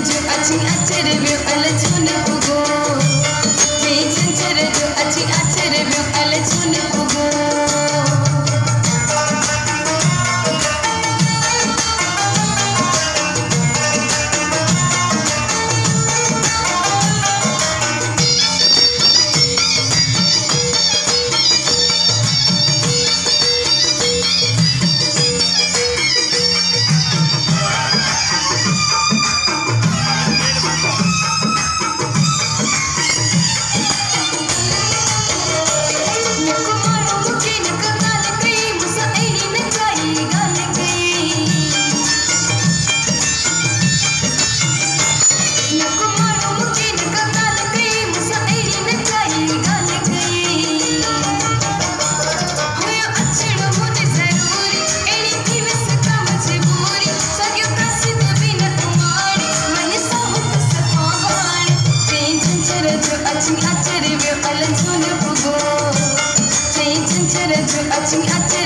do, I think I did it real, I let you know. I'll let you go. Change I think I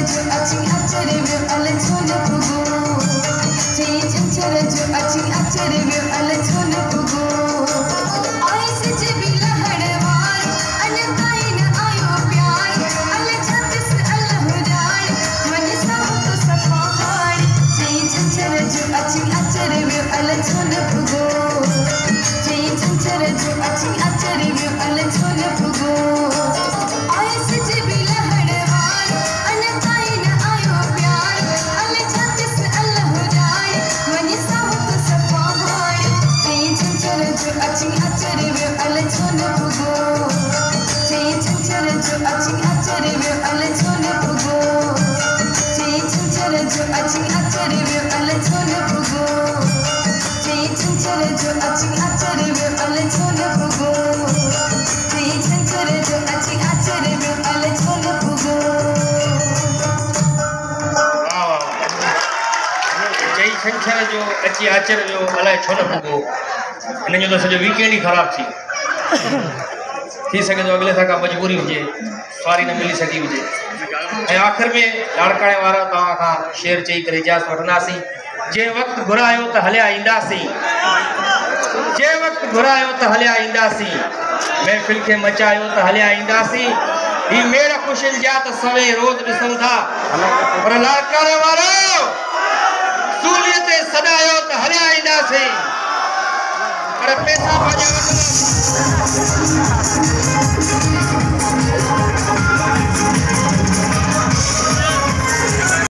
아직 한 차례면 얼른 손을 보고 제일 창철한 줄 아직 اچڻ جو الائي ڇو نه هوندو جو ته سڄو ويڪ اينڊ ئي خراب ٿي ٿي سگهي ٿو اڳلي سان مجبوري هجي سواري نه ملي سگهي هجي ۽ شيئر چئي ڪري اجازت وٺنداسين جنهن وقت گهرايو ته هليا اينداسين ته هليا اينداسين محفل کي مچايو ته هليا اينداسين ¡Vamos! ¡Vamos! ¡Vamos!